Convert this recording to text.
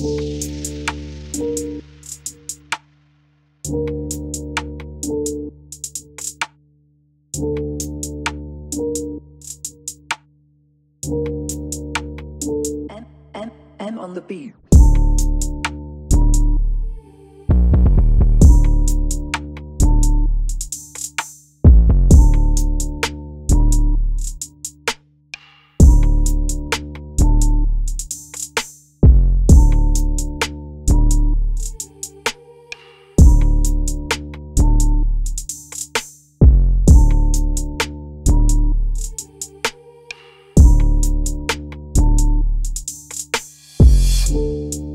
M M M on the beat. Música